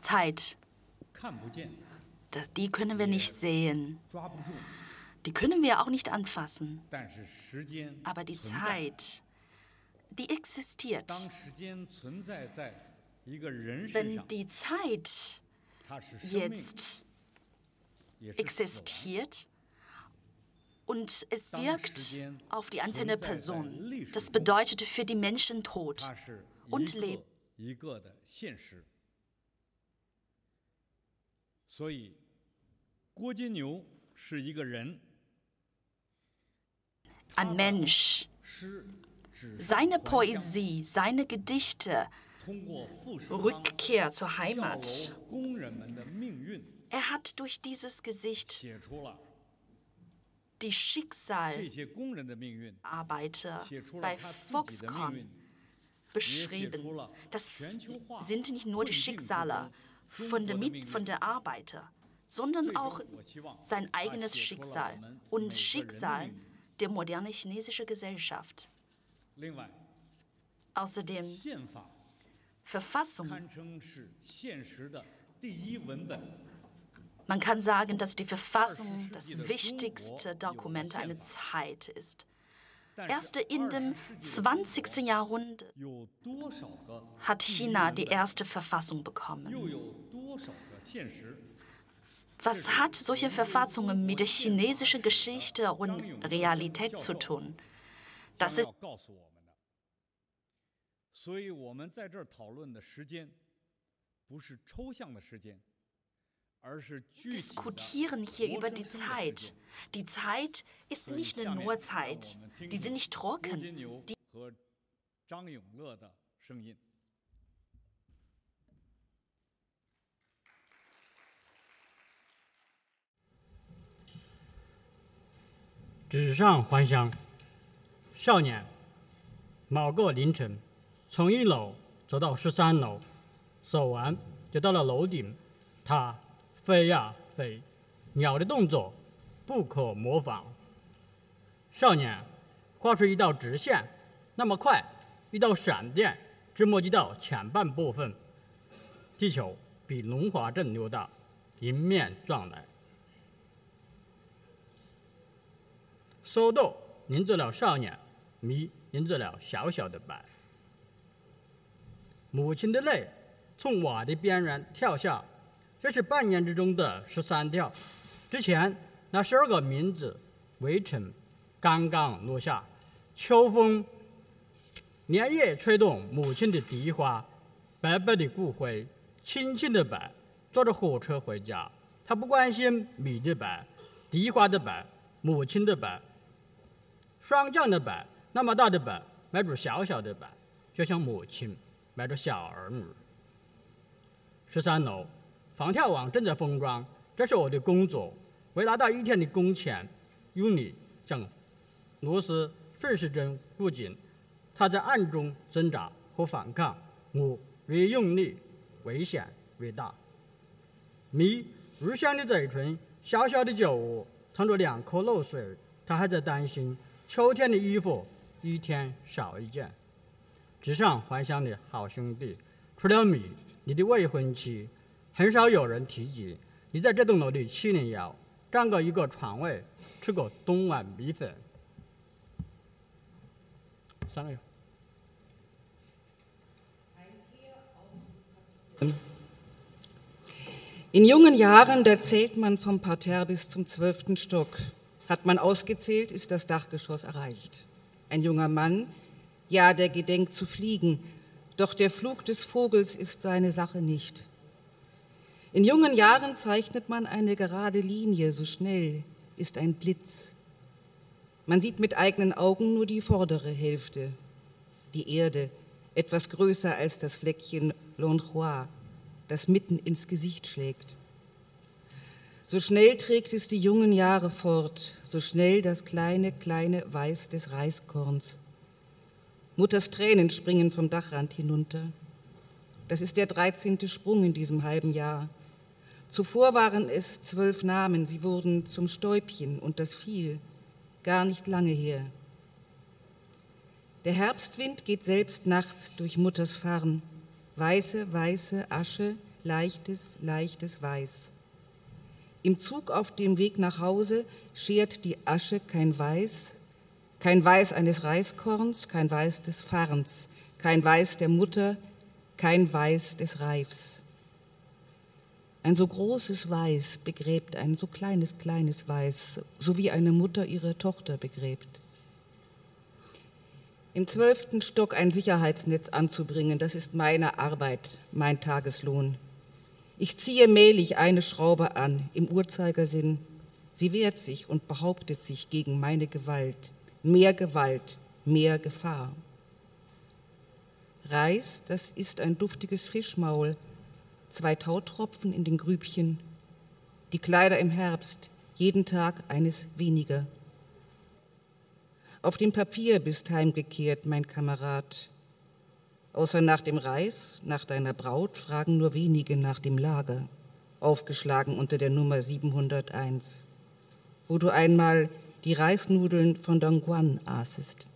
Zeit. Das, die können wir nicht sehen. Die können wir auch nicht anfassen. Aber die Zeit, die existiert. Wenn die Zeit jetzt existiert und es wirkt auf die einzelne Person, das bedeutet für die Menschen Tod und Leben. 所以，郭金牛是一个人， Ein Mensch. 诗指 Seine 还乡 Poesie, seine Gedichte, 通过富士康 Rückkehr zur 跳 Heimat. 楼工人们的命运， Er hat durch dieses Gesicht 写出了 die 这 Schicksalarbeiter 些工人的命运，写出了 bei 他自己的命 Foxconn 运。 beschrieben. Das sind nicht nur die Schicksale von der, Mit von der Arbeiter, sondern auch sein eigenes Schicksal und Schicksal der modernen chinesischen Gesellschaft. Außerdem, Verfassung. Man kann sagen, dass die Verfassung das wichtigste Dokument einer Zeit ist. Erst in dem 20. Jahrhundert hat China die erste Verfassung bekommen. Was hat solche Verfassungen mit der chinesischen Geschichte und Realität zu tun? Das ist diskutieren hier 活 über 生 die 生的时 Zeit. 间。 Die Zeit ist 所以 nicht 下 eine 面 nur 让 Zeit. 我们听 Die sind 听 nicht 郭 trocken. 金牛和张永乐的声音。 纸上还乡。少年，某个凌晨，从一楼走到十三楼，走完就到了楼顶。他 飞呀飞，鸟的动作不可模仿。少年画出一道直线，那么快，一道闪电直没击到前半部分。地球比龙华镇溜大，迎面撞来。收豆凝着了少年，米凝着了小小的白。母亲的泪从瓦的边缘跳下，这是半年之中的十三跳。之前那十二个名字围成，刚刚落下。秋风连夜吹动母亲的笛花，白白的骨灰，轻轻的白，坐着火车回家。他不关心米的白，荻花的白，母亲的白。霜降的白，那么大的白，埋着小小的白，就像母亲买着小儿女。十三楼，防跳网正在封装，这是我的工作。为拿到一天的工钱，用力将螺丝顺时针固紧，它在暗中挣扎和反抗。我越用力，危险越大。米如香的嘴唇，小小的酒窝藏着两颗露水，他还在担心。秋天的衣服一天少一件。纸上还乡的好兄弟，除了米，你的未婚妻，很少有人提及。你在这栋楼里七零幺，占过一个床位，吃过冬碗米粉。三个月。 In jungen Jahren, da zählt man vom Parterre bis zum zwölften Stock. Hat man ausgezählt, ist das Dachgeschoss erreicht. Ein junger Mann, ja, der gedenkt zu fliegen, doch der Flug des Vogels ist seine Sache nicht. In jungen Jahren zeichnet man eine gerade Linie, so schnell ist ein Blitz. Man sieht mit eigenen Augen nur die vordere Hälfte, die Erde, etwas größer als das Fleckchen L'Endroit, das mitten ins Gesicht schlägt. So schnell trägt es die jungen Jahre fort, so schnell das kleine, kleine Weiß des Reiskorns. Mutters Tränen springen vom Dachrand hinunter. Das ist der dreizehnte Sprung in diesem halben Jahr. Zuvor waren es zwölf Namen, sie wurden zum Stäubchen und das fiel, gar nicht lange her. Der Herbstwind geht selbst nachts durch Mutters Farn. Weiße, weiße Asche, leichtes, leichtes Weiß. Im Zug auf dem Weg nach Hause schert die Asche kein Weiß, kein Weiß eines Reiskorns, kein Weiß des Fahrens, kein Weiß der Mutter, kein Weiß des Reifs. Ein so großes Weiß begräbt ein so kleines, kleines Weiß, so wie eine Mutter ihre Tochter begräbt. Im zwölften Stock ein Sicherheitsnetz anzubringen, das ist meine Arbeit, mein Tageslohn. Ich ziehe mählich eine Schraube an, im Uhrzeigersinn. Sie wehrt sich und behauptet sich gegen meine Gewalt. Mehr Gewalt, mehr Gefahr. Reis, das ist ein duftiges Fischmaul, zwei Tautropfen in den Grübchen, die Kleider im Herbst, jeden Tag eines weniger. Auf dem Papier bist heimgekehrt, mein Kamerad. Außer nach dem Reis, nach deiner Braut, fragen nur wenige nach dem Lager, aufgeschlagen unter der Nummer 701, wo du einmal die Reisnudeln von Don Juan aßest.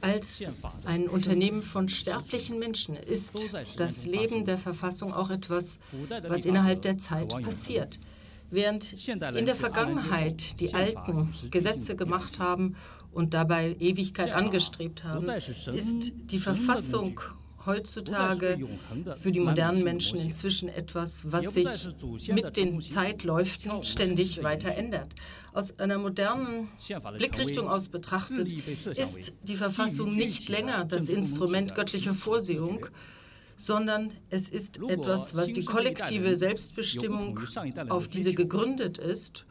Als ein Unternehmen von sterblichen Menschen ist das Leben der Verfassung auch etwas, was innerhalb der Zeit passiert. Während in der Vergangenheit die Alten Gesetze gemacht haben und dabei Ewigkeit angestrebt haben, ist die Verfassung heutzutage für die modernen Menschen inzwischen etwas, was sich mit den Zeitläufen ständig weiter ändert. Aus einer modernen Blickrichtung aus betrachtet ist die Verfassung nicht länger das Instrument göttlicher Vorsehung, sondern es ist etwas, was die kollektive Selbstbestimmung, auf die sie gegründet ist,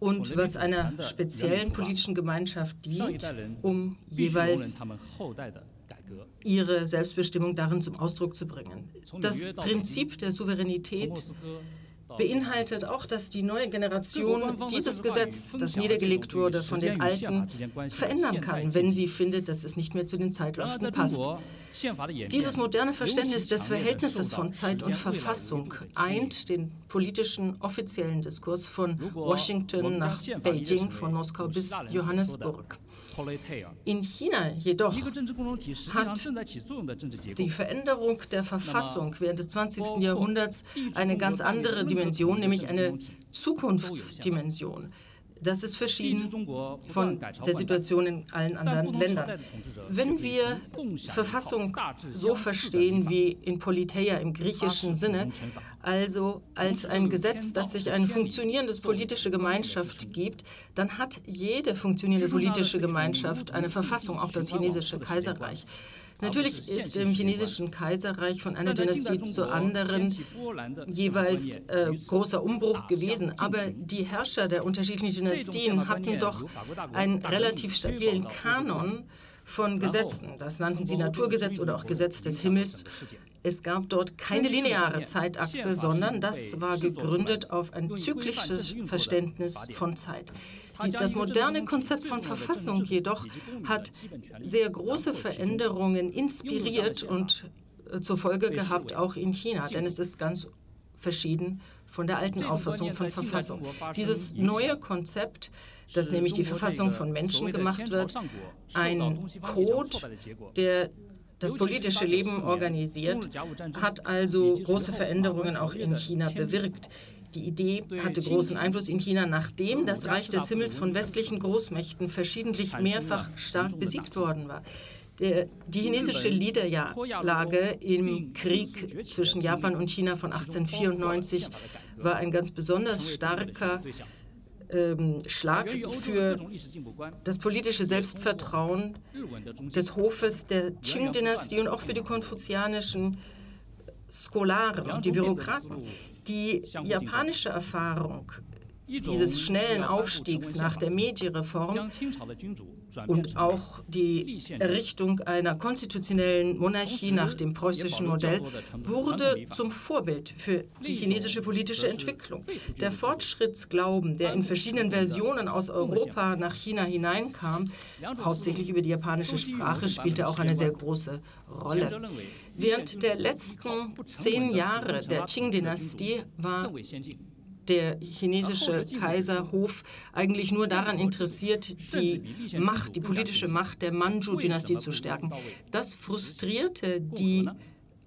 und was einer speziellen politischen Gemeinschaft dient, um jeweils ihre Selbstbestimmung darin zum Ausdruck zu bringen. Das Prinzip der Souveränität beinhaltet auch, dass die neue Generation dieses Gesetz, das niedergelegt wurde von den Alten, verändern kann, wenn sie findet, dass es nicht mehr zu den Zeitläufen passt. Dieses moderne Verständnis des Verhältnisses von Zeit und Verfassung eint den politischen offiziellen Diskurs von Washington nach Beijing, von Moskau bis Johannesburg. In China jedoch hat die Veränderung der Verfassung während des 20. Jahrhunderts eine ganz andere Dimension, nämlich eine Zukunftsdimension. Das ist verschieden von der Situation in allen anderen Ländern. Wenn wir Verfassung so verstehen wie in Politeia im griechischen Sinne, also als ein Gesetz, das sich eine funktionierende politische Gemeinschaft gibt, dann hat jede funktionierende politische Gemeinschaft eine Verfassung, auch das chinesische Kaiserreich. Natürlich ist im chinesischen Kaiserreich von einer Dynastie zur anderen jeweils äh, großer Umbruch gewesen, aber die Herrscher der unterschiedlichen Dynastien hatten doch einen relativ stabilen Kanon von Gesetzen. Das nannten sie Naturgesetz oder auch Gesetz des Himmels. Es gab dort keine lineare Zeitachse, sondern das war gegründet auf ein zyklisches Verständnis von Zeit. Die, das moderne Konzept von Verfassung jedoch hat sehr große Veränderungen inspiriert und äh, zur Folge gehabt, auch in China, denn es ist ganz verschieden von der alten Auffassung von Verfassung. Dieses neue Konzept, dass nämlich die Verfassung von Menschen gemacht wird, ein Code, der das politische Leben organisiert, hat also große Veränderungen auch in China bewirkt. Die Idee hatte großen Einfluss in China, nachdem das Reich des Himmels von westlichen Großmächten verschiedentlich mehrfach stark besiegt worden war. Die chinesische Niederlage im Krieg zwischen Japan und China von 1894 war ein ganz besonders starker ähm, Schlag für das politische Selbstvertrauen des Hofes der Qing-Dynastie und auch für die konfuzianischen Scholaren und die Bürokraten. Die japanische Erfahrung dieses schnellen Aufstiegs nach der Meiji-Reform und auch die Errichtung einer konstitutionellen Monarchie nach dem preußischen Modell wurde zum Vorbild für die chinesische politische Entwicklung. Der Fortschrittsglauben, der in verschiedenen Versionen aus Europa nach China hineinkam, hauptsächlich über die japanische Sprache, spielte auch eine sehr große Rolle. Während der letzten zehn Jahre der Qing-Dynastie war der chinesische Kaiserhof eigentlich nur daran interessiert, die Macht, die politische Macht der Manchu-Dynastie zu stärken. Das frustrierte die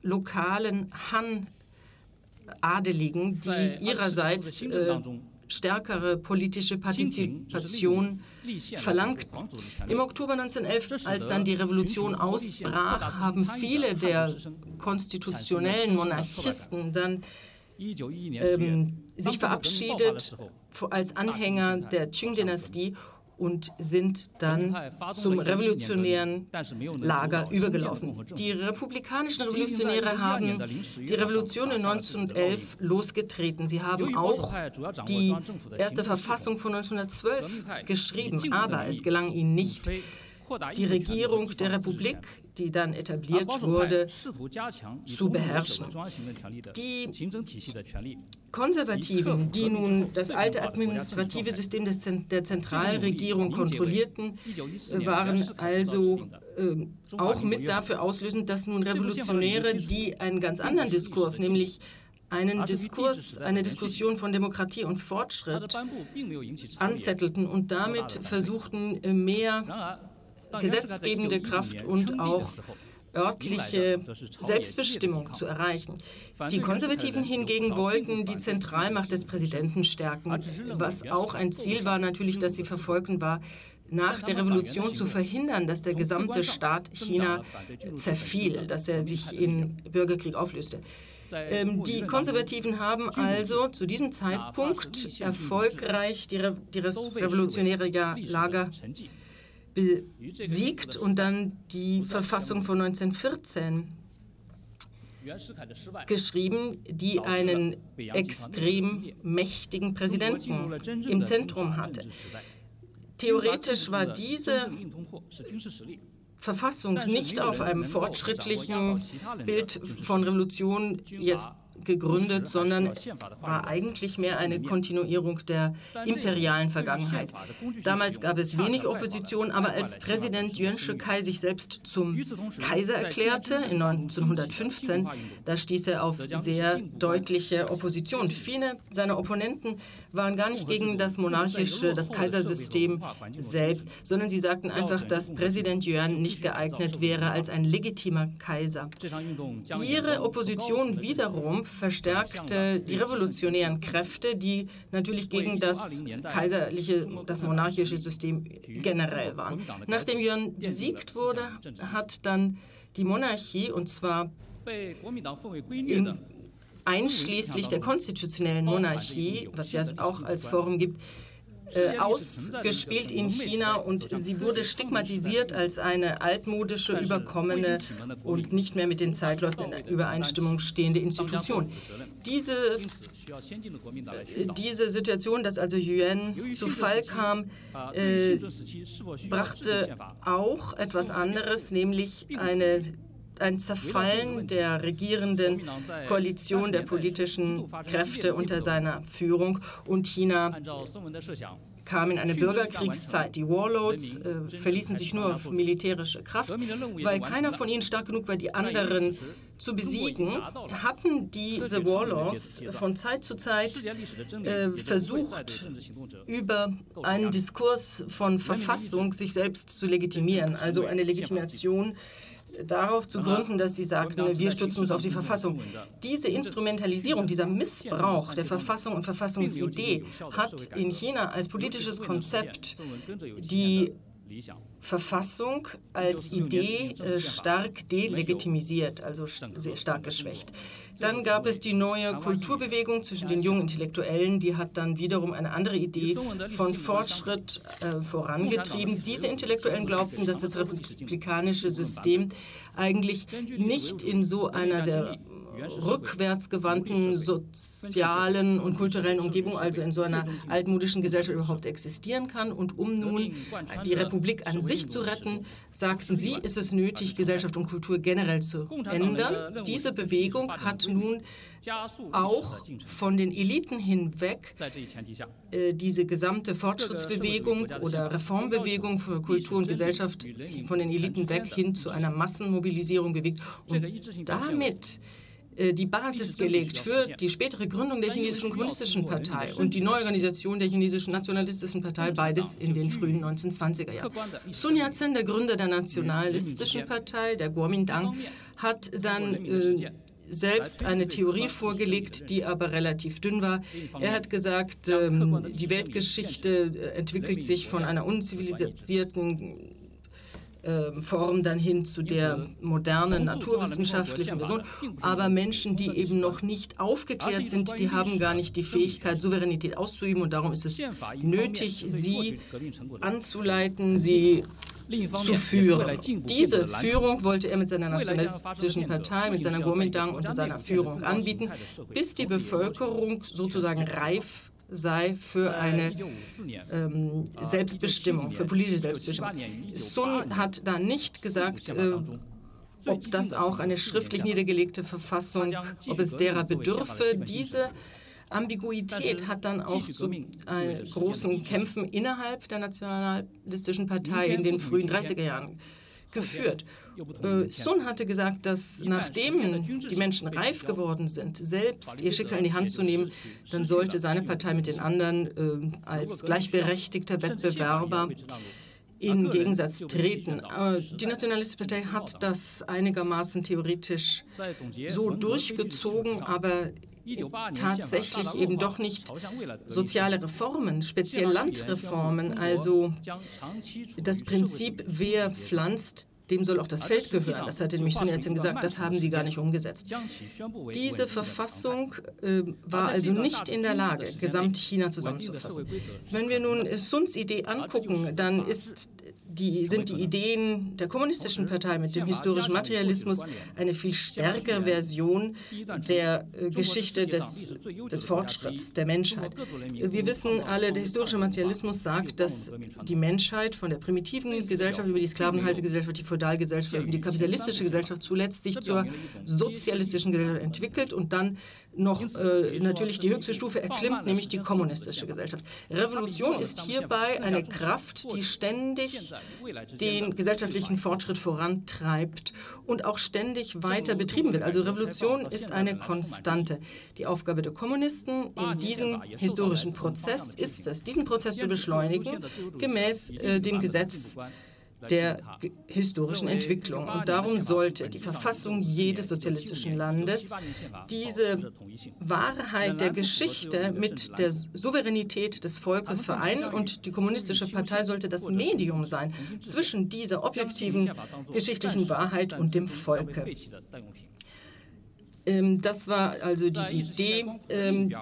lokalen Han-Adeligen, die ihrerseits äh, stärkere politische Partizipation verlangten. Im Oktober 1911, als dann die Revolution ausbrach, haben viele der konstitutionellen Monarchisten dann ähm, sich verabschiedet als Anhänger der Qing-Dynastie und sind dann zum revolutionären Lager übergelaufen. Die republikanischen Revolutionäre haben die Revolution in 1911 losgetreten. Sie haben auch die erste Verfassung von 1912 geschrieben, aber es gelang ihnen nicht, die Regierung der Republik, die dann etabliert wurde, zu beherrschen. Die Konservativen, die nun das alte administrative System der Zentralregierung kontrollierten, waren also äh, auch mit dafür auslösend, dass nun Revolutionäre, die einen ganz anderen Diskurs, nämlich einen Diskurs, eine Diskussion von Demokratie und Fortschritt anzettelten und damit versuchten, mehr gesetzgebende Kraft und auch örtliche Selbstbestimmung zu erreichen. Die Konservativen hingegen wollten die Zentralmacht des Präsidenten stärken, was auch ein Ziel war natürlich, das sie verfolgten, war, nach der Revolution zu verhindern, dass der gesamte Staat China zerfiel, dass er sich in Bürgerkrieg auflöste. Ähm, die Konservativen haben also zu diesem Zeitpunkt erfolgreich die, Re die revolutionäre Lager besiegt und dann die Verfassung von 1914 geschrieben, die einen extrem mächtigen Präsidenten im Zentrum hatte. Theoretisch war diese Verfassung nicht auf einem fortschrittlichen Bild von Revolution jetzt gegründet, sondern war eigentlich mehr eine Kontinuierung der imperialen Vergangenheit. Damals gab es wenig Opposition, aber als Präsident Yuan Shikai sich selbst zum Kaiser erklärte in 1915, da stieß er auf sehr deutliche Opposition. Viele seiner Opponenten waren gar nicht gegen das monarchische, das Kaisersystem selbst, sondern sie sagten einfach, dass Präsident Yuan nicht geeignet wäre als ein legitimer Kaiser. Ihre Opposition wiederum verstärkte die revolutionären Kräfte, die natürlich gegen das kaiserliche, das monarchische System generell waren. Nachdem Yuan besiegt wurde, hat dann die Monarchie, und zwar in, einschließlich der konstitutionellen Monarchie, was ja es auch als Forum gibt, äh, ausgespielt in China und sie wurde stigmatisiert als eine altmodische, überkommene und nicht mehr mit den Zeitläufen in Übereinstimmung stehende Institution. Diese, diese Situation, dass also Yuan zu Fall kam, äh, brachte auch etwas anderes, nämlich eine ein Zerfallen der regierenden Koalition der politischen Kräfte unter seiner Führung. Und China kam in eine Bürgerkriegszeit. Die Warlords äh, verließen sich nur auf militärische Kraft, weil keiner von ihnen stark genug war, die anderen zu besiegen, hatten diese Warlords von Zeit zu Zeit äh, versucht, über einen Diskurs von Verfassung sich selbst zu legitimieren, also eine Legitimation darauf zu gründen, dass sie sagten, wir stützen uns auf die Verfassung. Diese Instrumentalisierung, dieser Missbrauch der Verfassung und Verfassungsidee hat in China als politisches Konzept die Verfassung als Idee äh, stark delegitimisiert, also sehr stark geschwächt. Dann gab es die neue Kulturbewegung zwischen den jungen Intellektuellen, die hat dann wiederum eine andere Idee von Fortschritt äh, vorangetrieben. Diese Intellektuellen glaubten, dass das republikanische System eigentlich nicht in so einer sehr rückwärtsgewandten sozialen und kulturellen Umgebung, also in so einer altmodischen Gesellschaft überhaupt existieren kann. Und um nun die Republik an sich zu retten, sagten sie, ist es nötig, Gesellschaft und Kultur generell zu ändern. Diese Bewegung hat nun auch von den Eliten hinweg äh, diese gesamte Fortschrittsbewegung oder Reformbewegung für Kultur und Gesellschaft von den Eliten weg hin zu einer Massenmobilisierung bewegt. Und damit die Basis gelegt für die spätere Gründung der chinesischen kommunistischen Partei und die Neuorganisation der chinesischen nationalistischen Partei, beides in den frühen 1920er Jahren. Sun Yat-sen, der Gründer der nationalistischen Partei, der Kuomintang, hat dann äh, selbst eine Theorie vorgelegt, die aber relativ dünn war. Er hat gesagt, ähm, die Weltgeschichte äh, entwickelt sich von einer unzivilisierten Form dann hin zu der modernen naturwissenschaftlichen Version. Aber Menschen, die eben noch nicht aufgeklärt sind, die haben gar nicht die Fähigkeit, Souveränität auszuüben. Und darum ist es nötig, sie anzuleiten, sie zu führen. Diese Führung wollte er mit seiner nationalistischen Partei, mit seiner Kuomintang und seiner Führung anbieten, bis die Bevölkerung sozusagen reif sei für eine ähm, Selbstbestimmung, für politische Selbstbestimmung. Sun hat da nicht gesagt, äh, ob das auch eine schriftlich niedergelegte Verfassung, ob es derer bedürfe. Diese Ambiguität hat dann auch zu äh, großen Kämpfen innerhalb der nationalistischen Partei in den frühen 30er Jahren geführt. Äh, Sun hatte gesagt, dass nachdem die Menschen reif geworden sind, selbst ihr Schicksal in die Hand zu nehmen, dann sollte seine Partei mit den anderen äh, als gleichberechtigter Wettbewerber in Gegensatz treten. Äh, die Nationalistische Partei hat das einigermaßen theoretisch so durchgezogen, aber tatsächlich eben doch nicht soziale Reformen, speziell Landreformen, also das Prinzip, wer pflanzt, dem soll auch das Feld gehören. Das hat nämlich Sun Yat-sen gesagt, das haben sie gar nicht umgesetzt. Diese Verfassung äh, war also nicht in der Lage, Gesamtchina zusammenzufassen. Wenn wir nun Suns Idee angucken, dann ist die, sind die Ideen der kommunistischen Partei mit dem historischen Materialismus eine viel stärkere Version der äh, Geschichte des, des Fortschritts der Menschheit. Wir wissen alle, der historische Materialismus sagt, dass die Menschheit von der primitiven Gesellschaft über die Sklavenhaltegesellschaft, die Feudalgesellschaft und die kapitalistische Gesellschaft zuletzt sich zur sozialistischen Gesellschaft entwickelt und dann noch äh, natürlich die höchste Stufe erklimmt, nämlich die kommunistische Gesellschaft. Revolution ist hierbei eine Kraft, die ständig den gesellschaftlichen Fortschritt vorantreibt und auch ständig weiter betrieben wird. Also Revolution ist eine Konstante. Die Aufgabe der Kommunisten in diesem historischen Prozess ist es, diesen Prozess zu beschleunigen, gemäß äh, dem Gesetz der historischen Entwicklung. Und darum sollte die Verfassung jedes sozialistischen Landes diese Wahrheit der Geschichte mit der Souveränität des Volkes vereinen und die Kommunistische Partei sollte das Medium sein zwischen dieser objektiven geschichtlichen Wahrheit und dem Volke. Ähm, das war also die Idee. Ähm,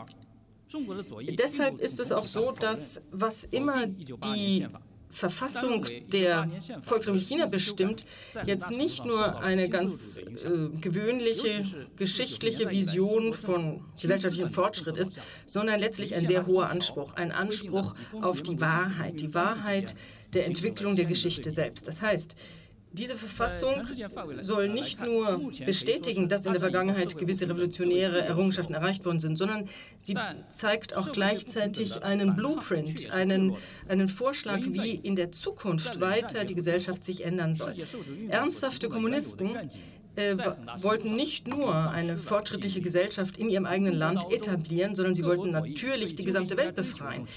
deshalb ist es auch so, dass was immer die Verfassung der Volksrepublik China bestimmt, jetzt nicht nur eine ganz äh, gewöhnliche geschichtliche Vision von gesellschaftlichem Fortschritt ist, sondern letztlich ein sehr hoher Anspruch, ein Anspruch auf die Wahrheit, die Wahrheit der Entwicklung der Geschichte selbst. Das heißt, diese Verfassung soll nicht nur bestätigen, dass in der Vergangenheit gewisse revolutionäre Errungenschaften erreicht worden sind, sondern sie zeigt auch gleichzeitig einen Blueprint, einen, einen Vorschlag, wie in der Zukunft weiter die Gesellschaft sich ändern soll. Ernsthafte Kommunisten äh, wollten nicht nur eine fortschrittliche Gesellschaft in ihrem eigenen Land etablieren, sondern sie wollten natürlich die gesamte Welt befreien.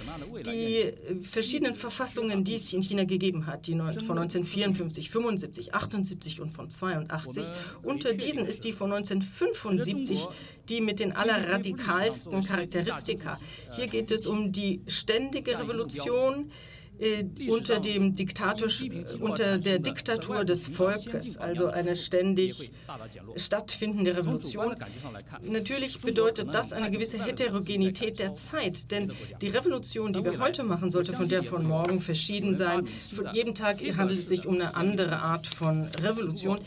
Die äh, verschiedenen Verfassungen, die es in China gegeben hat, die von 1954, 75, 78 und von 82, unter diesen ist die von 1975 die mit den allerradikalsten Charakteristika. Hier geht es um die ständige Revolution, unter, dem Diktator, unter der Diktatur des Volkes, also eine ständig stattfindende Revolution. Natürlich bedeutet das eine gewisse Heterogenität der Zeit, denn die Revolution, die wir heute machen, sollte von der von morgen verschieden sein. Von jedem Tag handelt es sich um eine andere Art von Revolution.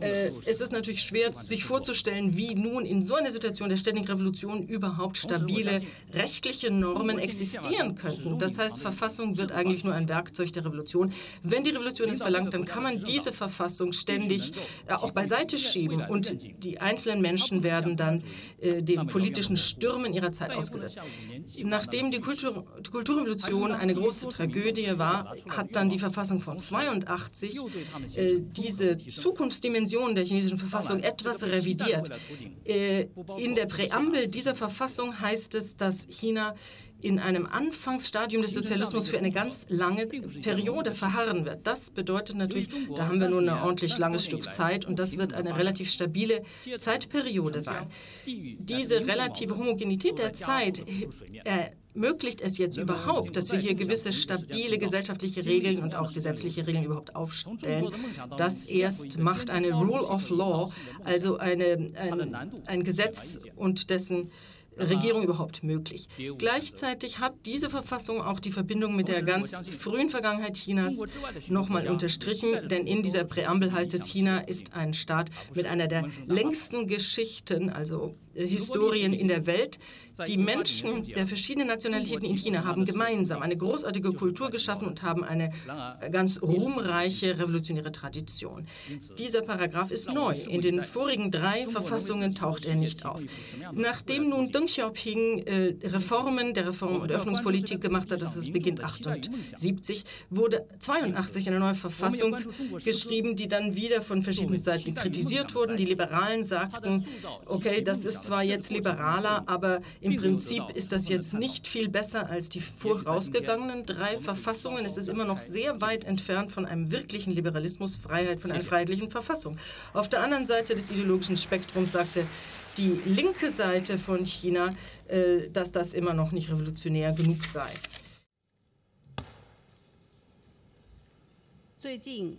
Äh, es ist natürlich schwer, sich vorzustellen, wie nun in so einer Situation der ständigen Revolution überhaupt stabile rechtliche Normen existieren könnten. Das heißt, Verfassung wird eigentlich nur ein Werkzeug der Revolution. Wenn die Revolution es verlangt, dann kann man diese Verfassung ständig äh, auch beiseite schieben und die einzelnen Menschen werden dann äh, den politischen Stürmen ihrer Zeit ausgesetzt. Nachdem die, Kultur, die Kulturrevolution eine große Tragödie war, hat dann die Verfassung von 82 äh, diese Zukunftsdimension der chinesischen Verfassung etwas revidiert. Äh, in der Präambel dieser Verfassung heißt es, dass China in einem Anfangsstadium des Sozialismus für eine ganz lange Periode verharren wird. Das bedeutet natürlich, da haben wir nun ein ordentlich langes Stück Zeit und das wird eine relativ stabile Zeitperiode sein. Diese relative Homogenität der Zeit ermöglicht es jetzt überhaupt, dass wir hier gewisse stabile gesellschaftliche Regeln und auch gesetzliche Regeln überhaupt aufstellen. Das erst macht eine Rule of Law, also eine, ein, ein Gesetz und dessen Regierung überhaupt möglich. Gleichzeitig hat diese Verfassung auch die Verbindung mit der ganz frühen Vergangenheit Chinas nochmal unterstrichen, denn in dieser Präambel heißt es, China ist ein Staat mit einer der längsten Geschichten, also Historien in der Welt. Die Menschen der verschiedenen Nationalitäten in China haben gemeinsam eine großartige Kultur geschaffen und haben eine ganz ruhmreiche revolutionäre Tradition. Dieser Paragraph ist neu. In den vorigen drei Verfassungen taucht er nicht auf. Nachdem nun Deng Xiaoping äh, Reformen der Reform- und Öffnungspolitik gemacht hat, das ist beginnt 78, wurde 82 eine neue Verfassung geschrieben, die dann wieder von verschiedenen Seiten kritisiert wurden. Die Liberalen sagten, okay, das ist zwar jetzt liberaler, aber im Prinzip ist das jetzt nicht viel besser als die vorausgegangenen drei Verfassungen. Es ist immer noch sehr weit entfernt von einem wirklichen Liberalismus, Freiheit, von einer freiheitlichen Verfassung. Auf der anderen Seite des ideologischen Spektrums sagte die linke Seite von China, äh, dass das immer noch nicht revolutionär genug sei. 最近，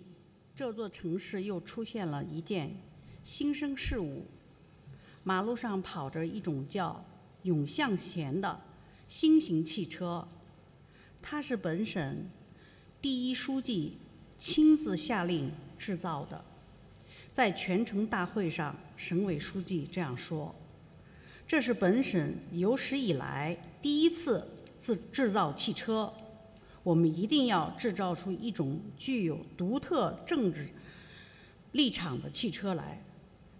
这座城市又出现了一件新生事物。 马路上跑着一种叫“永向前”的新型汽车，它是本省第一书记亲自下令制造的。在全城大会上，省委书记这样说：“这是本省有史以来第一次制制造汽车，我们一定要制造出一种具有独特政治立场的汽车来。”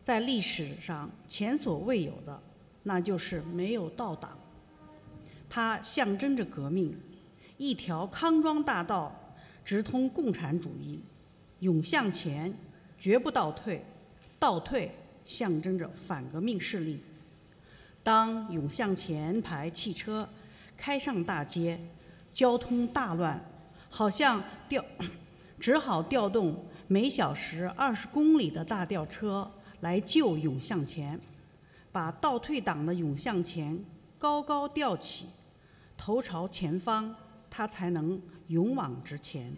在历史上前所未有的，那就是没有倒档。它象征着革命，一条康庄大道直通共产主义，永向前，绝不倒退。倒退象征着反革命势力。当永向前排汽车开上大街，交通大乱，好像调，只好调动每小时二十公里的大吊车。来救涌向前，把倒退党的涌向前高高吊起，头朝前方，他才能勇往直前。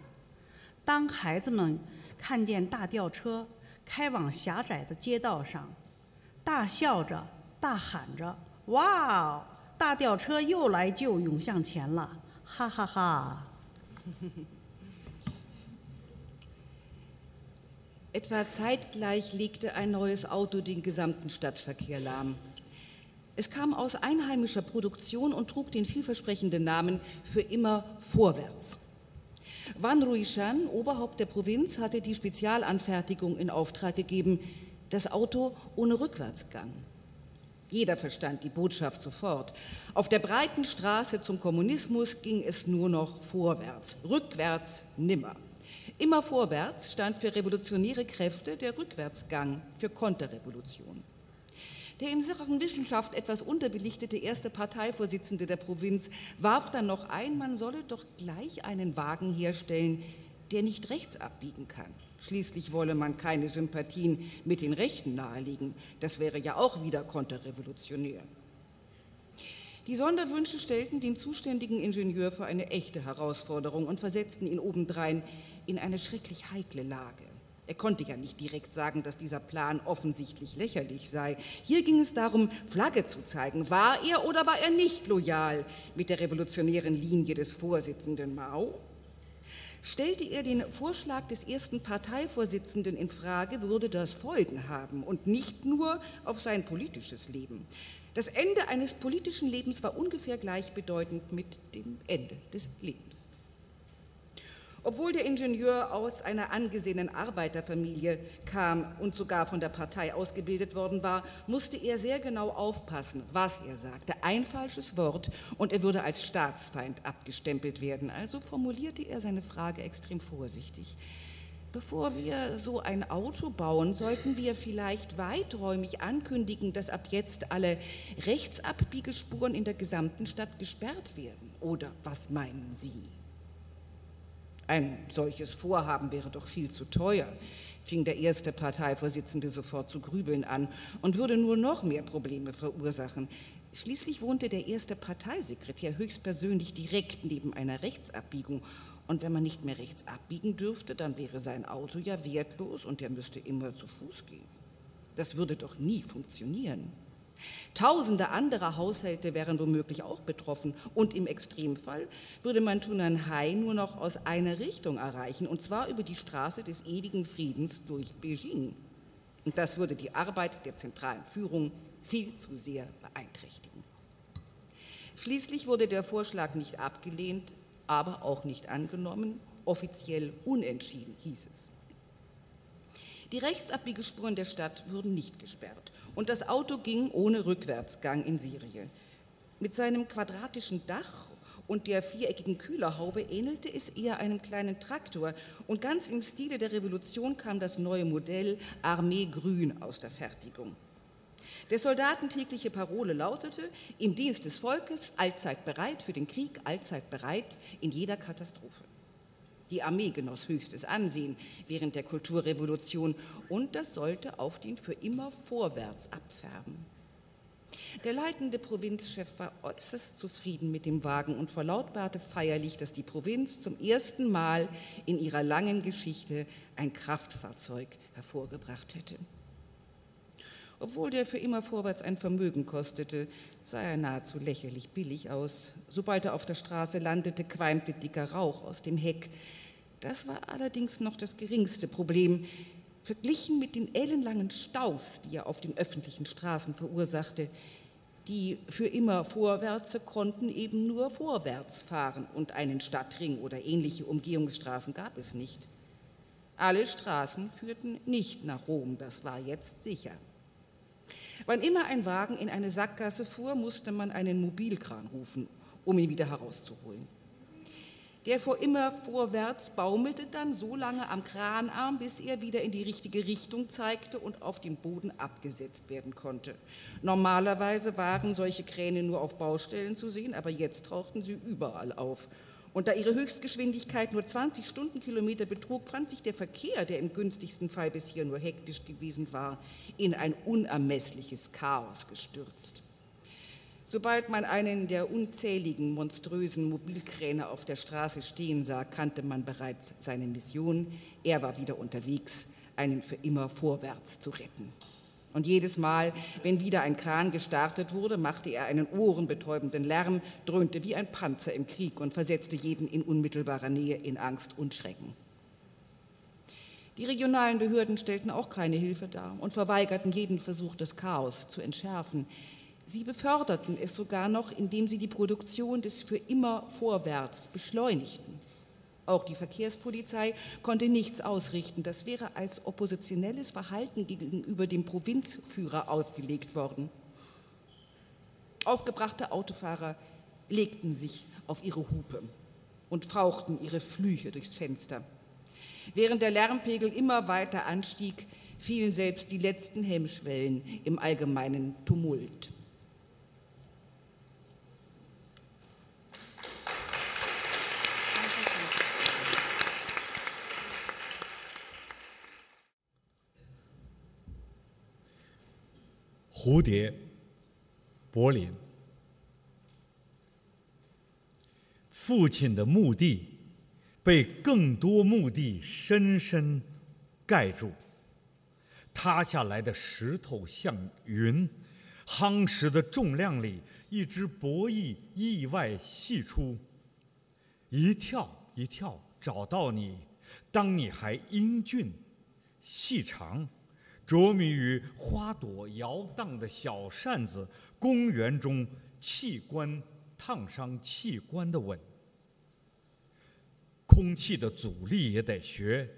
当孩子们看见大吊车开往狭窄的街道上，大笑着、大喊着：“哇！大吊车又来救涌向前了！”哈哈哈。Etwa zeitgleich legte ein neues Auto den gesamten Stadtverkehr lahm. Es kam aus einheimischer Produktion und trug den vielversprechenden Namen für immer vorwärts. Wan Ruishan, Oberhaupt der Provinz, hatte die Spezialanfertigung in Auftrag gegeben, das Auto ohne Rückwärtsgang. Jeder verstand die Botschaft sofort. Auf der breiten Straße zum Kommunismus ging es nur noch vorwärts, rückwärts nimmer. Immer vorwärts stand für revolutionäre Kräfte der Rückwärtsgang für Konterrevolution. Der in Sachen Wissenschaft etwas unterbelichtete erste Parteivorsitzende der Provinz warf dann noch ein, man solle doch gleich einen Wagen herstellen, der nicht rechts abbiegen kann. Schließlich wolle man keine Sympathien mit den Rechten nahelegen. Das wäre ja auch wieder konterrevolutionär. Die Sonderwünsche stellten den zuständigen Ingenieur vor eine echte Herausforderung und versetzten ihn obendrein in eine schrecklich heikle Lage. Er konnte ja nicht direkt sagen, dass dieser Plan offensichtlich lächerlich sei. Hier ging es darum, Flagge zu zeigen. War er oder war er nicht loyal mit der revolutionären Linie des Vorsitzenden Mao? Stellte er den Vorschlag des ersten Parteivorsitzenden in Frage, würde das Folgen haben und nicht nur auf sein politisches Leben. Das Ende eines politischen Lebens war ungefähr gleichbedeutend mit dem Ende des Lebens. Obwohl der Ingenieur aus einer angesehenen Arbeiterfamilie kam und sogar von der Partei ausgebildet worden war, musste er sehr genau aufpassen, was er sagte. Ein falsches Wort und er würde als Staatsfeind abgestempelt werden. Also formulierte er seine Frage extrem vorsichtig. Bevor wir so ein Auto bauen, sollten wir vielleicht weiträumig ankündigen, dass ab jetzt alle Rechtsabbiegespuren in der gesamten Stadt gesperrt werden. Oder was meinen Sie? Ein solches Vorhaben wäre doch viel zu teuer, fing der erste Parteivorsitzende sofort zu grübeln an und würde nur noch mehr Probleme verursachen. Schließlich wohnte der erste Parteisekretär höchstpersönlich direkt neben einer Rechtsabbiegung. Und wenn man nicht mehr rechts abbiegen dürfte, dann wäre sein Auto ja wertlos und er müsste immer zu Fuß gehen. Das würde doch nie funktionieren. Tausende anderer Haushalte wären womöglich auch betroffen und im Extremfall würde man Tunanhai nur noch aus einer Richtung erreichen und zwar über die Straße des ewigen Friedens durch Beijing. Und das würde die Arbeit der zentralen Führung viel zu sehr beeinträchtigen. Schließlich wurde der Vorschlag nicht abgelehnt, aber auch nicht angenommen, offiziell unentschieden hieß es. Die Rechtsabbiegespuren der Stadt wurden nicht gesperrt und das Auto ging ohne Rückwärtsgang in Serie. Mit seinem quadratischen Dach und der viereckigen Kühlerhaube ähnelte es eher einem kleinen Traktor und ganz im Stile der Revolution kam das neue Modell Armee Grün aus der Fertigung. Der Soldaten tägliche Parole lautete, im Dienst des Volkes, allzeit bereit für den Krieg, allzeit bereit in jeder Katastrophe. Die Armee genoss höchstes Ansehen während der Kulturrevolution und das sollte auf den für immer vorwärts abfärben. Der leitende Provinzchef war äußerst zufrieden mit dem Wagen und verlautbarte feierlich, dass die Provinz zum ersten Mal in ihrer langen Geschichte ein Kraftfahrzeug hervorgebracht hätte. Obwohl der für immer vorwärts ein Vermögen kostete, sah er nahezu lächerlich billig aus. Sobald er auf der Straße landete, qualmte dicker Rauch aus dem Heck. Das war allerdings noch das geringste Problem, verglichen mit den ellenlangen Staus, die er auf den öffentlichen Straßen verursachte. Die für immer Vorwärtse konnten eben nur vorwärts fahren und einen Stadtring oder ähnliche Umgehungsstraßen gab es nicht. Alle Straßen führten nicht nach Rom, das war jetzt sicher. Wann immer ein Wagen in eine Sackgasse fuhr, musste man einen Mobilkran rufen, um ihn wieder herauszuholen. Der vor immer vorwärts baumelte dann so lange am Kranarm, bis er wieder in die richtige Richtung zeigte und auf dem Boden abgesetzt werden konnte. Normalerweise waren solche Kräne nur auf Baustellen zu sehen, aber jetzt tauchten sie überall auf. Und da ihre Höchstgeschwindigkeit nur 20 Stundenkilometer betrug, fand sich der Verkehr, der im günstigsten Fall bisher nur hektisch gewesen war, in ein unermessliches Chaos gestürzt. Sobald man einen der unzähligen monströsen Mobilkräne auf der Straße stehen sah, kannte man bereits seine Mission. Er war wieder unterwegs, einen für immer vorwärts zu retten. Und jedes Mal, wenn wieder ein Kran gestartet wurde, machte er einen ohrenbetäubenden Lärm, dröhnte wie ein Panzer im Krieg und versetzte jeden in unmittelbarer Nähe in Angst und Schrecken. Die regionalen Behörden stellten auch keine Hilfe dar und verweigerten jeden Versuch, das Chaos zu entschärfen. Sie beförderten es sogar noch, indem sie die Produktion des für immer Vorwärts beschleunigten. Auch die Verkehrspolizei konnte nichts ausrichten. Das wäre als oppositionelles Verhalten gegenüber dem Provinzführer ausgelegt worden. Aufgebrachte Autofahrer legten sich auf ihre Hupe und fauchten ihre Flüche durchs Fenster. Während der Lärmpegel immer weiter anstieg, fielen selbst die letzten Hemmschwellen im allgemeinen Tumult. 蝴蝶，柏林。父亲的墓地被更多墓地深深盖住，塌下来的石头像云，夯实的重量里，一只博弈意外细出，一跳一跳找到你，当你还英俊细长，着迷于花朵摇荡的小扇子，公园中器官烫伤器官的吻。空气的阻力也得学，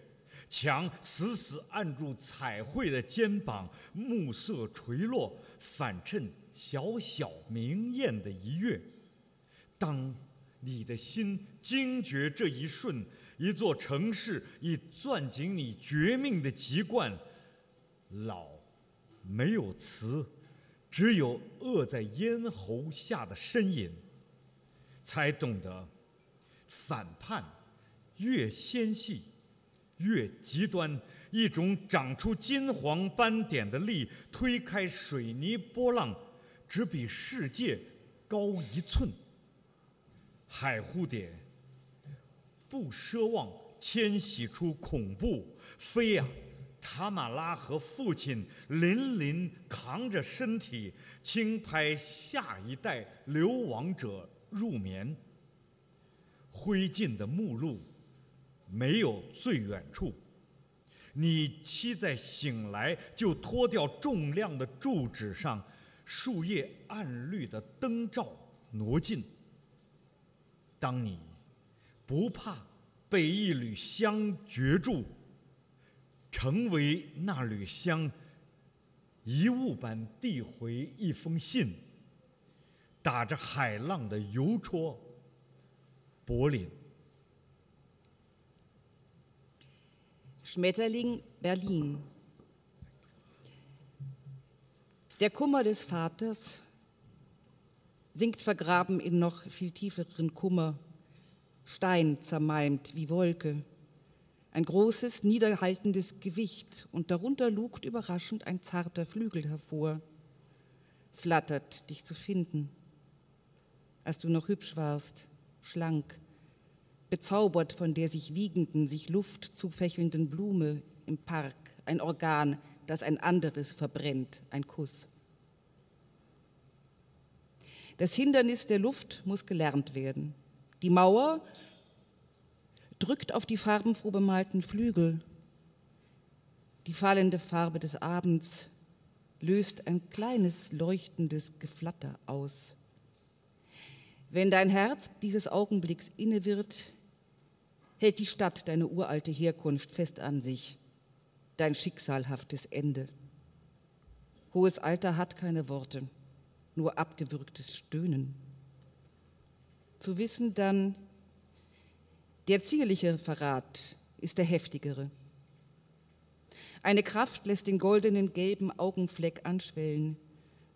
墙死死按住彩绘的肩膀，暮色垂落，反衬小小明艳的一跃。当你的心惊觉这一瞬，一座城市已攥紧你绝命的籍贯。老，没有词，只有扼在咽喉下的呻吟，才懂得反叛。越纤细，越极端。一种长出金黄斑点的力，推开水泥波浪，只比世界高一寸。海蝴蝶不奢望迁徙出恐怖，飞呀！塔马拉和父亲林林扛着身体，轻拍下一代流亡者入眠。灰烬的目录。没有最远处，你期在醒来就脱掉重量的柱子上，树叶暗绿的灯罩挪近。当你不怕被一缕香绝住，成为那缕香，遗物般递回一封信，打着海浪的邮戳，柏林。Schmetterling Berlin. Der Kummer des Vaters sinkt vergraben in noch viel tieferen Kummer, Stein zermalmt wie Wolke, ein großes, niederhaltendes Gewicht und darunter lugt überraschend ein zarter Flügel hervor, flattert, dich zu finden, als du noch hübsch warst, schlank, bezaubert von der sich wiegenden, sich Luft zufächelnden Blume im Park, ein Organ, das ein anderes verbrennt, ein Kuss. Das Hindernis der Luft muss gelernt werden. Die Mauer drückt auf die farbenfroh bemalten Flügel. Die fallende Farbe des Abends löst ein kleines leuchtendes Geflatter aus. Wenn dein Herz dieses Augenblicks inne wird, hält die Stadt deine uralte Herkunft fest an sich, dein schicksalhaftes Ende. Hohes Alter hat keine Worte, nur abgewürgtes Stöhnen. Zu wissen dann, der zierliche Verrat ist der heftigere. Eine Kraft lässt den goldenen gelben Augenfleck anschwellen,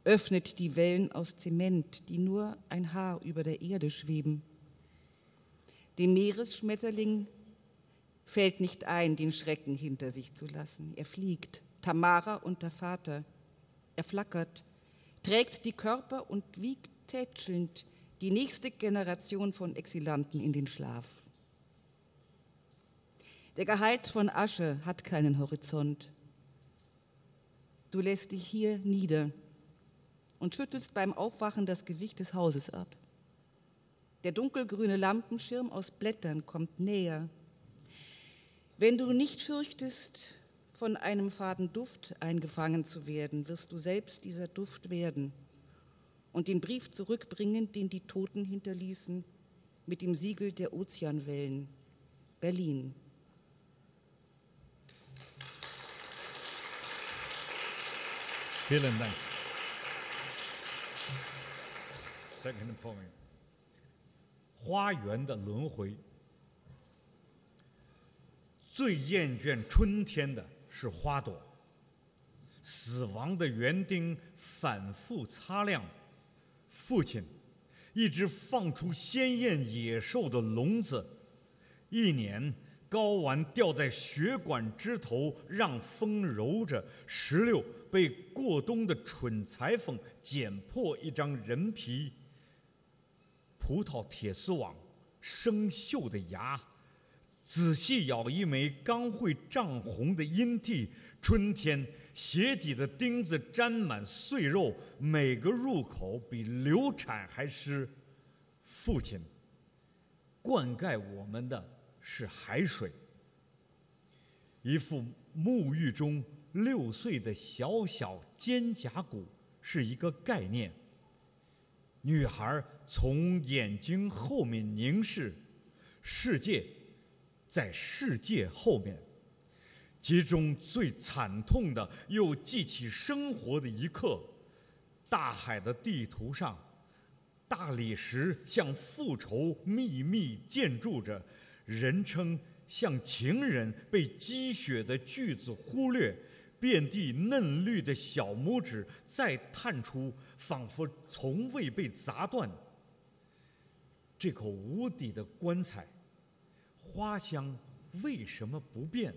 öffnet die Wellen aus Zement, die nur ein Haar über der Erde schweben. Dem Meeresschmetterling fällt nicht ein, den Schrecken hinter sich zu lassen. Er fliegt, Tamara und der Vater. Er flackert, trägt die Körper und wiegt tätschelnd die nächste Generation von Exilanten in den Schlaf. Der Gehalt von Asche hat keinen Horizont. Du lässt dich hier nieder und schüttelst beim Aufwachen das Gewicht des Hauses ab. Der dunkelgrüne Lampenschirm aus Blättern kommt näher. Wenn du nicht fürchtest, von einem faden Duft eingefangen zu werden, wirst du selbst dieser Duft werden und den Brief zurückbringen, den die Toten hinterließen, mit dem Siegel der Ozeanwellen. Berlin. Vielen Dank. Second point. 花园的轮回，最厌倦春天的是花朵。死亡的园丁反复擦亮，父亲，一只放出鲜艳野兽的笼子，一年睾丸吊在血管枝头，让风揉着。石榴被过冬的蠢裁缝剪破一张人皮。葡萄铁丝网生锈的牙，仔细咬一枚刚会涨红的阴蒂。春天，鞋底的钉子沾满碎肉，每个入口比流产还湿。父亲，灌溉我们的是海水。一副沐浴中六岁的小小肩胛骨是一个概念。女孩从眼睛后面凝视，世界在世界后面。其中最惨痛的，又记起生活的一刻。大海的地图上，大理石像复仇秘密建筑着，人称像情人被积雪的句子忽略，遍地嫩绿的小拇指再探出，仿佛从未被砸断。这口无底的棺材，花香为什么不变？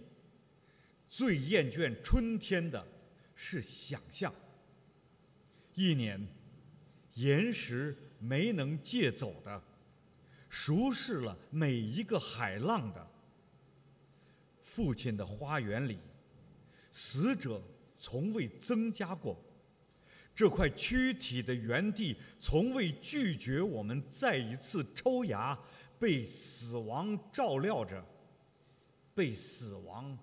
最厌倦春天的，是想象。一年，岩石没能借走的，熟视了每一个海浪的。父亲的花园里，死者从未增加过。这块躯体的原地，从未拒绝我们再一次抽芽，被死亡照料着，被死亡。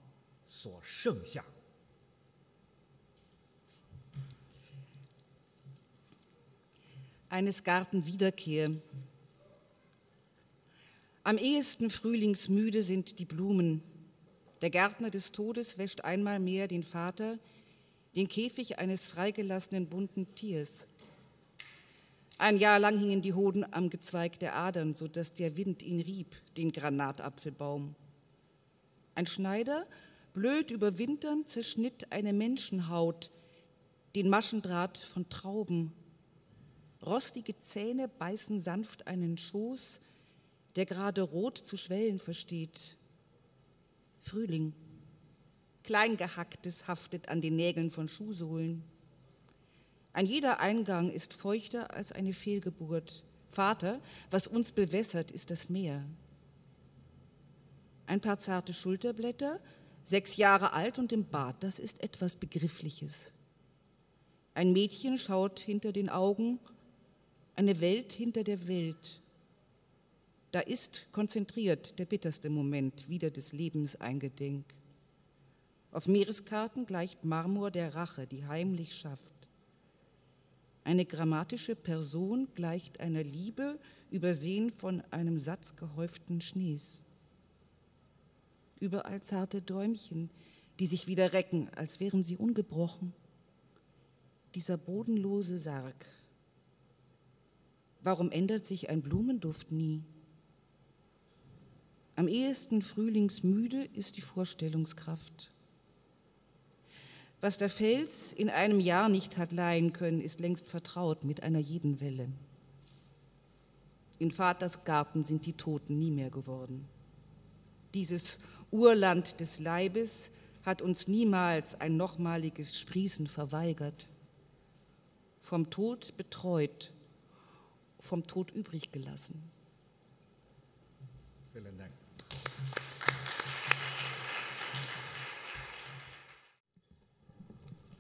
所剩下。Eines Garten Wiederkehr. Am ehesten frühlingsmüde sind die Blumen. Der Gärtner des Todes wäscht einmal mehr den Vater, den Käfig eines freigelassenen bunten Tiers. Ein Jahr lang hingen die Hoden am Gezweig der Adern, sodass der Wind ihn rieb, den Granatapfelbaum. Ein Schneider blöd überwintern, zerschnitt eine Menschenhaut den Maschendraht von Trauben. Rostige Zähne beißen sanft einen Schoß, der gerade rot zu schwellen versteht. Frühling. Kleingehacktes haftet an den Nägeln von Schuhsohlen. Ein jeder Eingang ist feuchter als eine Fehlgeburt. Vater, was uns bewässert, ist das Meer. Ein paar zarte Schulterblätter, sechs Jahre alt und im Bad, das ist etwas Begriffliches. Ein Mädchen schaut hinter den Augen, eine Welt hinter der Welt. Da ist konzentriert der bitterste Moment wieder des Lebens eingedenk. Auf Meereskarten gleicht Marmor der Rache, die heimlich schafft. Eine grammatische Person gleicht einer Liebe, übersehen von einem Satz gehäuften Schnees überall zarte Däumchen, die sich wieder recken, als wären sie ungebrochen. Dieser bodenlose Sarg. Warum ändert sich ein Blumenduft nie? Am ehesten frühlingsmüde ist die Vorstellungskraft. Was der Fels in einem Jahr nicht hat leihen können, ist längst vertraut mit einer jeden Welle. In Vaters Garten sind die Toten nie mehr geworden. Dieses Urland des Leibes, hat uns niemals ein nochmaliges Sprießen verweigert. Vom Tod betreut, vom Tod übrig gelassen.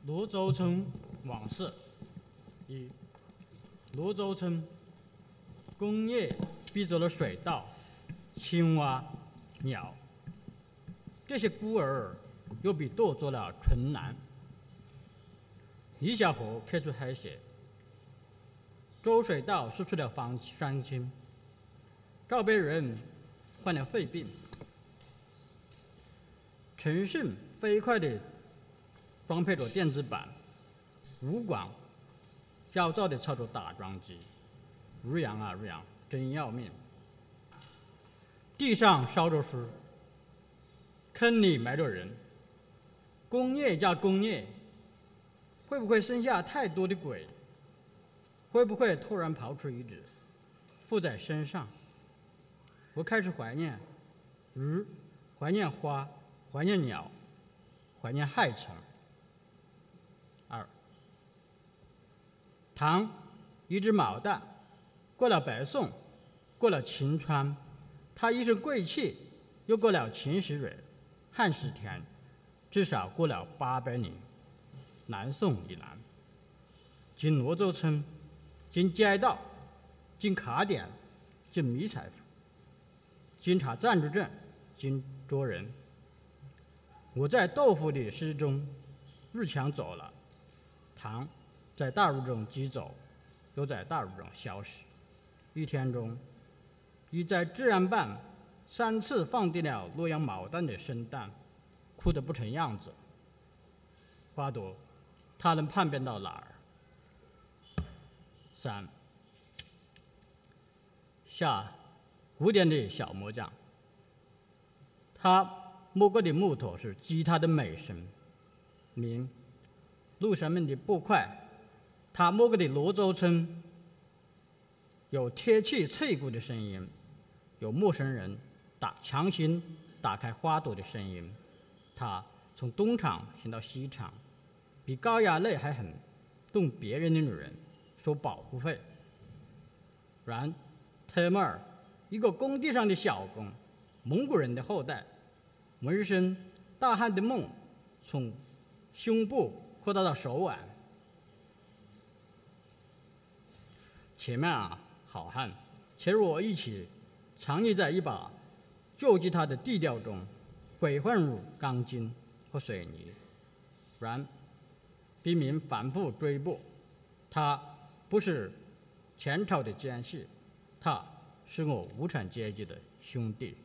泸州村往事一，泸州村工业逼走了水稻、青蛙、鸟。这些孤儿又被夺走了春兰。李小河开出海血，周水稻失去了防双亲，告别人患了肺病。陈胜飞快地装配着电子版，吴广焦躁地操作打桩机，日阳啊日阳，真要命！地上烧着书。坑里埋着人，工业加工业，会不会生下太多的鬼？会不会突然跑出一只，附在身上？我开始怀念鱼，怀念花，怀念鸟，怀念害虫。二，唐，一只毛蛋，过了北宋，过了秦川，他一身贵气，又过了秦始蕊、汉始田，至少过了八百年。南宋以南，经罗州村，经街道，经卡点，经迷彩服，经查暂住证，经捉人。我在豆腐的诗中，日强走了，唐在大陆中疾走，又在大陆中消失。一天中，已在治安办三次放低了洛阳毛蛋的生蛋，哭得不成样子。花朵。它能叛变到哪儿？三下古典的小木匠，他摸过的木头是吉他的美声。明路上面的步快，他摸过的罗州村有铁器脆骨的声音，有陌生人打强行打开花朵的声音。他从东厂行到西厂。比高衙内还狠，动别人的女人收保护费。然，特莫尔，一个工地上的小工，蒙古人的后代，纹身大汉的梦，从胸部扩大到手腕。前面啊，好汉，且与我一起藏匿在一把旧吉他的地调中，鬼混入钢筋和水泥。然。兵民反复追捕，他不是前朝的奸细，他是我无产阶级的兄弟。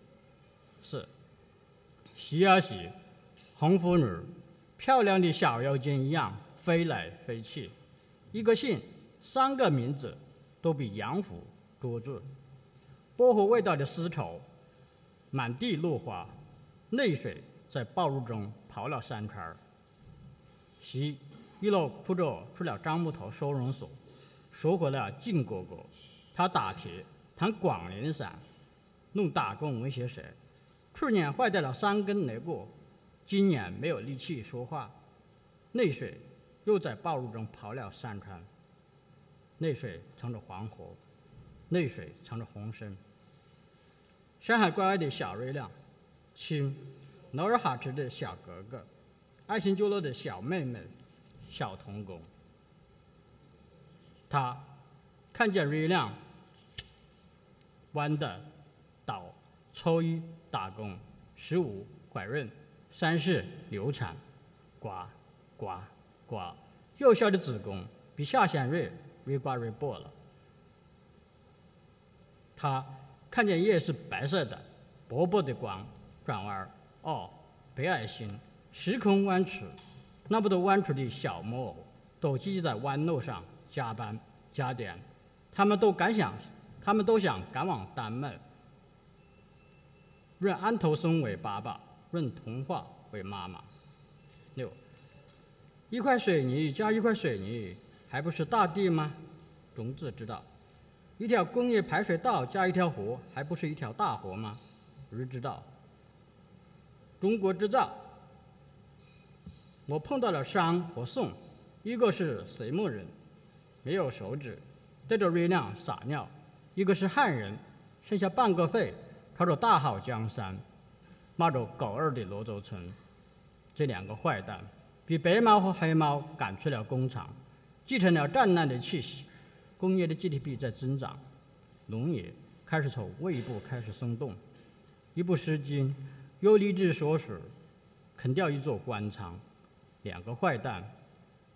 四，洗啊洗，红拂女，漂亮的小妖精一样飞来飞去，一个姓，三个名字，都比杨府多字。薄荷味道的丝绸，满地落花，泪水在暴露中跑了三圈儿。洗。一路哭着出了樟木头收容所，说回了靖哥哥。他打铁，弹广陵散，弄打工文学社。去年坏掉了三根肋骨，今年没有力气说话。泪水又在暴露中跑了三圈。泪水藏着黄河，泪水藏着红参。山海关外的小月亮，亲努尔哈赤的小格格，爱新觉罗的小妹妹。小童工，他看见月亮弯的倒初一打工，十五拐刃，三四流产，呱呱呱，幼小的子宫比下弦月越刮越薄了。他看见夜是白色的，薄薄的光转弯，哦，北爱心，时空弯曲。那么多弯曲的小木偶都聚集在弯路上加班加点，他们都赶想，他们都想赶往丹麦，认安徒生为爸爸，认童话为妈妈。六，一块水泥加一块水泥，还不是大地吗？种子知道，一条工业排水道加一条河，还不是一条大河吗？鱼知道，中国制造。我碰到了商和宋，一个是隋末人，没有手指，对着月亮撒尿；一个是汉人，剩下半个肺，朝着大好江山，骂着狗儿的罗州村。这两个坏蛋，比白猫和黑猫赶出了工厂，继承了战乱的气息。工业的 GDP 在增长，农业开始从胃部开始松动。一部《诗经》，有励志所属啃掉一座官仓。两个坏蛋，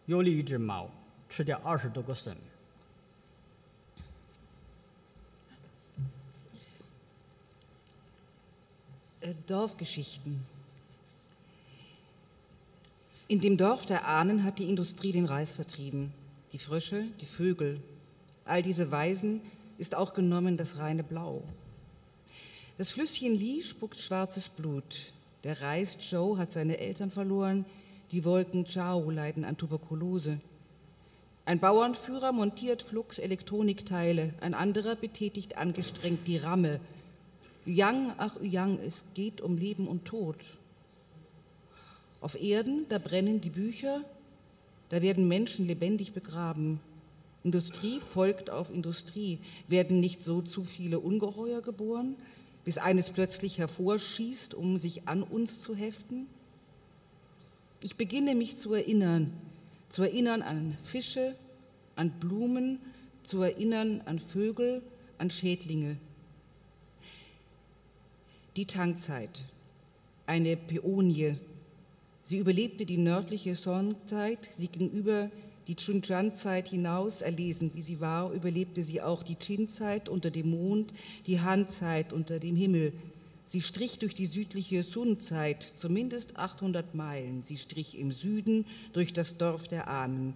又了一只猫，吃掉二十多个省。Dorfgeschichten. In dem Dorf der Ahnen hat die Industrie den Reis vertrieben, die Frösche, die Vögel. All diese Weisen ist auch genommen das reine Blau. Das Flüsschen Lee spuckt schwarzes Blut. Der Reis Joe hat seine Eltern verloren, die Wolken Chao leiden an Tuberkulose. Ein Bauernführer montiert flugs Elektronikteile, ein anderer betätigt angestrengt die Ramme. Yang, ach Yang, es geht um Leben und Tod. Auf Erden, da brennen die Bücher, da werden Menschen lebendig begraben. Industrie folgt auf Industrie. Werden nicht so zu viele Ungeheuer geboren? bis eines plötzlich hervorschießt, um sich an uns zu heften? Ich beginne mich zu erinnern, zu erinnern an Fische, an Blumen, zu erinnern an Vögel, an Schädlinge. Die Tangzeit, eine Päonie. Sie überlebte die nördliche Sonnenzeit, sie gegenüber die Chunjan-Zeit hinaus, erlesen wie sie war, überlebte sie auch die Chin-Zeit unter dem Mond, die Han-Zeit unter dem Himmel. Sie strich durch die südliche Sun-Zeit, zumindest 800 Meilen. Sie strich im Süden durch das Dorf der Ahnen,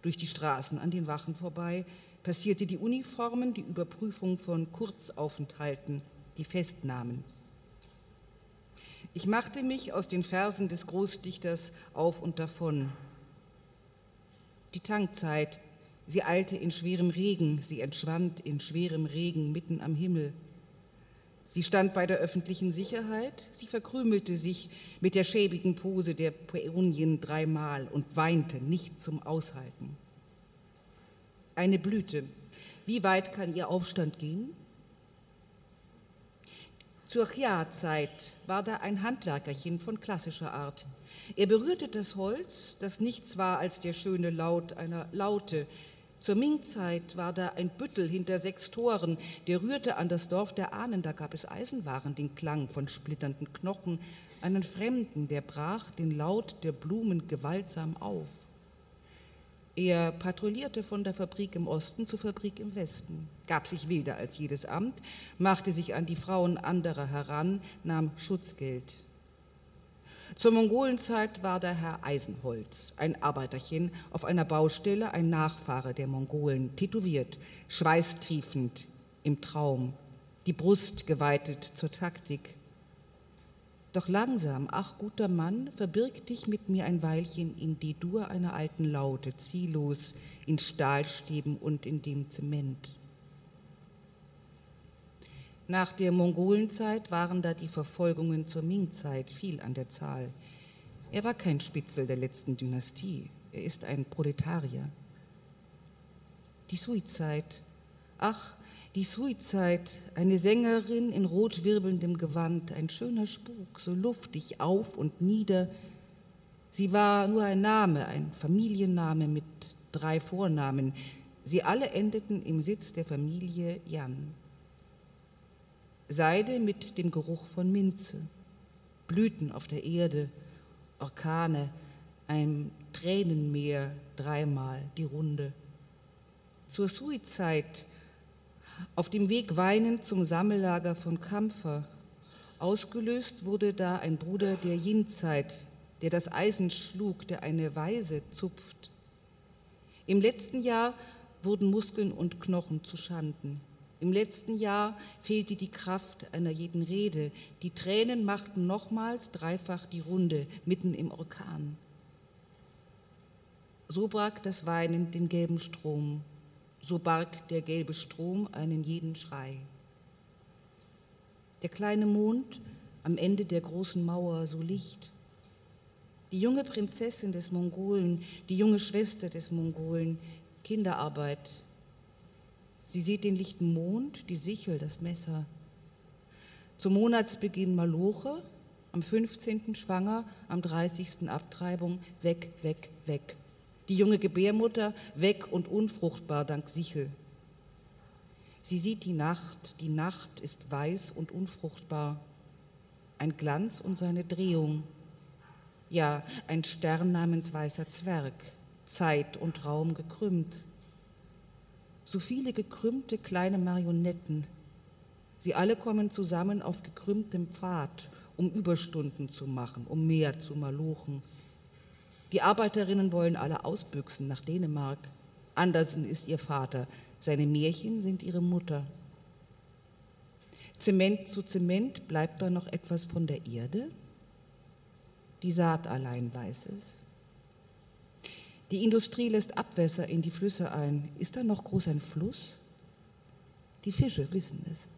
durch die Straßen an den Wachen vorbei, passierte die Uniformen, die Überprüfung von Kurzaufenthalten, die Festnahmen. Ich machte mich aus den Versen des Großdichters auf und davon. Die Tankzeit, sie eilte in schwerem Regen, sie entschwand in schwerem Regen mitten am Himmel. Sie stand bei der öffentlichen Sicherheit, sie verkrümelte sich mit der schäbigen Pose der Päonien dreimal und weinte nicht zum Aushalten. Eine Blüte, wie weit kann ihr Aufstand gehen? Zur Chia-Zeit war da ein Handwerkerchen von klassischer Art. Er berührte das Holz, das nichts war als der schöne Laut einer Laute. Zur Ming-Zeit war da ein Büttel hinter sechs Toren, der rührte an das Dorf der Ahnen, da gab es Eisenwaren, den Klang von splitternden Knochen, einen Fremden, der brach den Laut der Blumen gewaltsam auf. Er patrouillierte von der Fabrik im Osten zur Fabrik im Westen, gab sich wilder als jedes Amt, machte sich an die Frauen anderer heran, nahm Schutzgeld. Zur Mongolenzeit war der Herr Eisenholz, ein Arbeiterchen auf einer Baustelle, ein Nachfahre der Mongolen, tätowiert, schweißtriefend im Traum, die Brust geweitet zur Taktik, doch langsam, ach guter Mann, verbirg dich mit mir ein Weilchen in die Dur einer alten Laute, ziellos in Stahlstäben und in dem Zement. Nach der Mongolenzeit waren da die Verfolgungen zur Ming-Zeit viel an der Zahl. Er war kein Spitzel der letzten Dynastie, er ist ein Proletarier. Die Sui-Zeit, ach, die Sui-Zeit, eine Sängerin in rotwirbelndem Gewand, ein schöner Spuk, so luftig auf und nieder. Sie war nur ein Name, ein Familienname mit drei Vornamen. Sie alle endeten im Sitz der Familie Jan. Seide mit dem Geruch von Minze, Blüten auf der Erde, Orkane, ein Tränenmeer, dreimal die Runde. Zur Sui-Zeit auf dem Weg weinend zum Sammellager von Kampfer. Ausgelöst wurde da ein Bruder der Yin-Zeit, der das Eisen schlug, der eine Weise zupft. Im letzten Jahr wurden Muskeln und Knochen zu Schanden. Im letzten Jahr fehlte die Kraft einer jeden Rede. Die Tränen machten nochmals dreifach die Runde, mitten im Orkan. So brach das Weinen den gelben Strom so barg der gelbe Strom einen jeden Schrei. Der kleine Mond am Ende der großen Mauer so licht. Die junge Prinzessin des Mongolen, die junge Schwester des Mongolen, Kinderarbeit. Sie sieht den lichten Mond, die Sichel, das Messer. Zum Monatsbeginn Maloche, am 15. schwanger, am 30. Abtreibung, weg, weg, weg die junge Gebärmutter weg und unfruchtbar dank Sichel. Sie sieht die Nacht, die Nacht ist weiß und unfruchtbar, ein Glanz und seine Drehung, ja, ein Stern namens weißer Zwerg, Zeit und Raum gekrümmt. So viele gekrümmte kleine Marionetten, sie alle kommen zusammen auf gekrümmtem Pfad, um Überstunden zu machen, um mehr zu malochen, die Arbeiterinnen wollen alle ausbüchsen nach Dänemark. Andersen ist ihr Vater, seine Märchen sind ihre Mutter. Zement zu Zement bleibt da noch etwas von der Erde? Die Saat allein weiß es. Die Industrie lässt Abwässer in die Flüsse ein. Ist da noch groß ein Fluss? Die Fische wissen es.